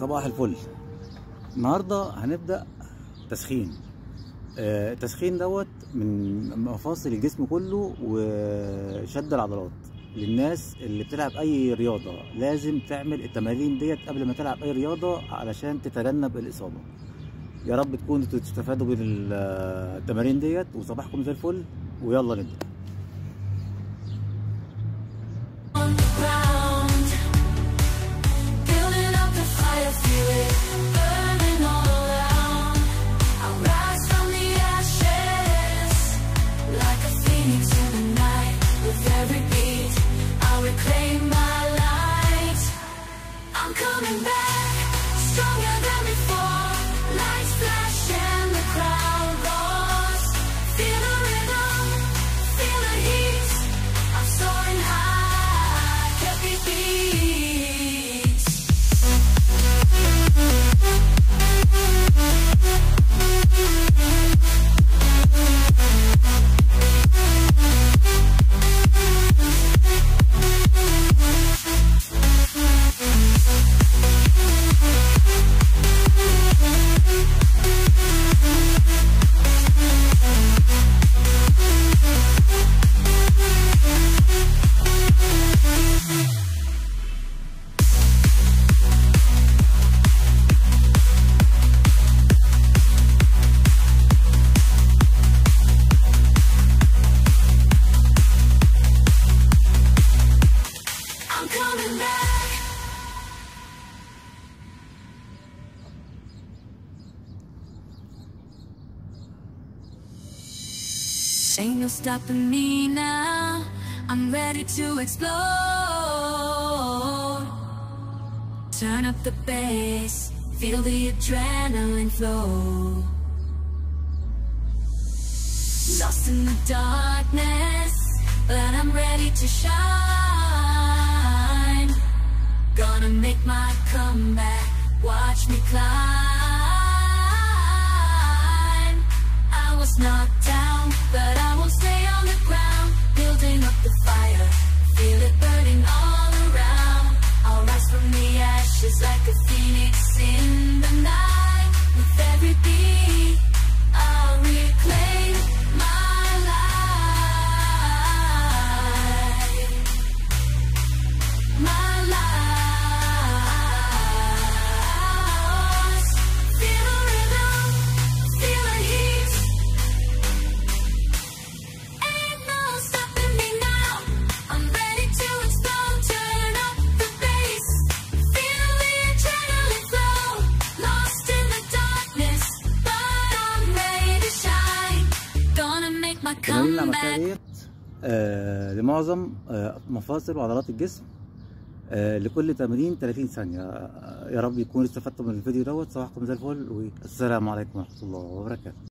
صباح الفل. النهارده هنبدأ تسخين. آه، التسخين دوت من مفاصل الجسم كله وشد العضلات للناس اللي بتلعب أي رياضة. لازم تعمل التمارين ديت قبل ما تلعب أي رياضة علشان تتجنب الإصابة. يا رب تكونوا تستفادوا من التمارين ديت وصباحكم زي الفل ويلا نبدأ. Coming back, stronger than before. Ain't no stopping me now. I'm ready to explode. Turn up the bass, feel the adrenaline flow. Lost in the darkness, but I'm ready to shine. Gonna make my comeback, watch me climb. I was knocked down, like a phoenix in عملتها comeback. ديت آه لمعظم آه مفاصل وعضلات الجسم آه لكل تمرين 30 ثانية. آه يا رب يكون استفدتم من الفيديو دوت. صباحكم زي الفل والسلام عليكم ورحمة الله وبركاته.